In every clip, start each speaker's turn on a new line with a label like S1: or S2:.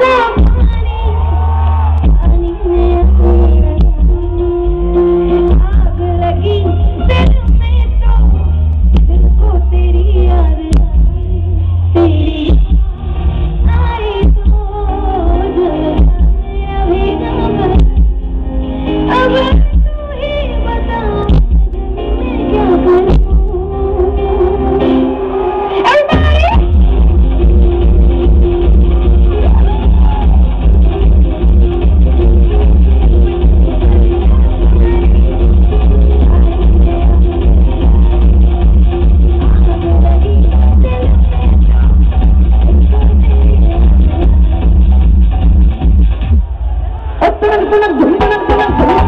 S1: go! துணம் துணம் துணம் துணம்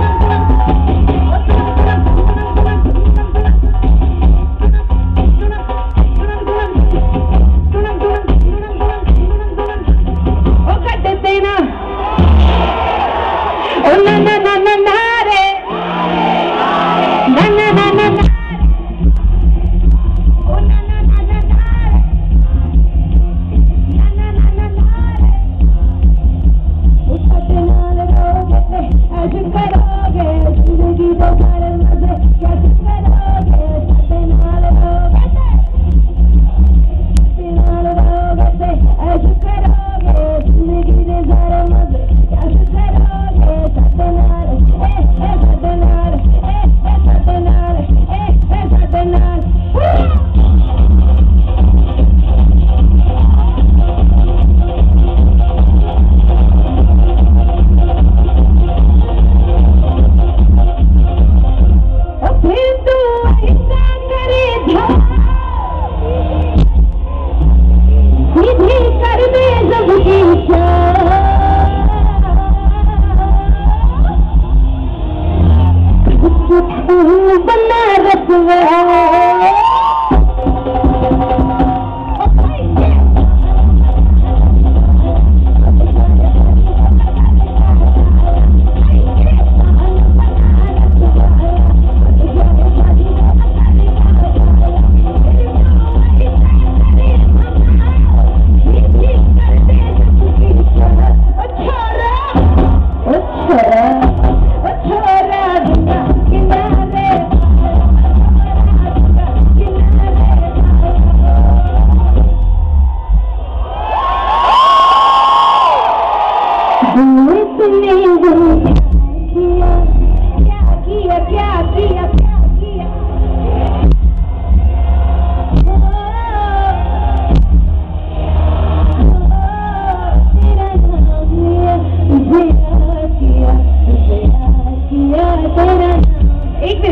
S1: Banaras एक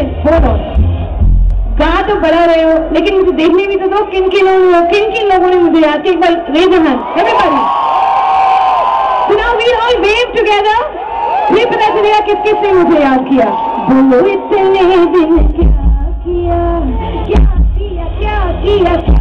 S1: गा तो बड़ा रहे हो, लेकिन मुझे देखने भी तो दो किन किन लोगों किन किन लोगों ने मुझे याद एक बार raise hand everybody So now we all wave together. ये पता चलेगा किस किस ने मुझे याद किया। बोलो, इतने दिन क्या किया क्या किया? क्या किया क्या किया?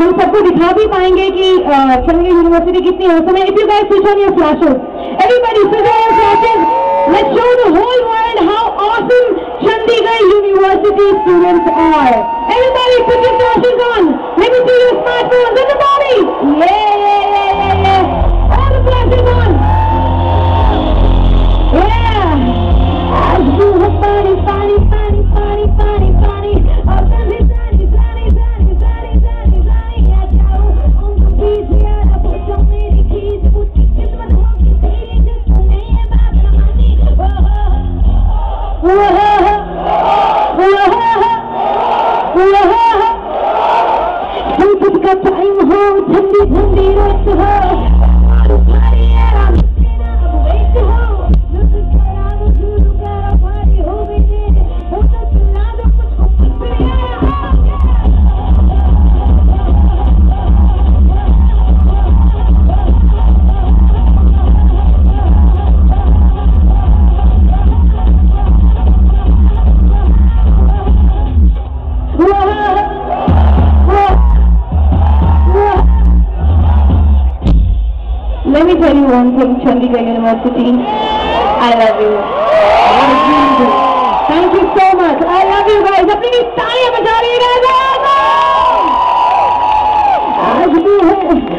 S1: हम सबको दिखा भी पाएँगे कि चंडीगढ़ यूनिवर्सिटी कितनी औसम है. If you guys switch on your flashes, everybody switch on your flashes. Let's show the whole world how awesome Chandigarh University students are. Everybody put your flashes on. Let me see your smartphones. Everybody! Yeah, ठंडी ठंडी रात हो let me tell you one thing, Chandigarh University, I love you. Thank you so much. I love you guys. अपनी तालियां बजा रही है आज भी है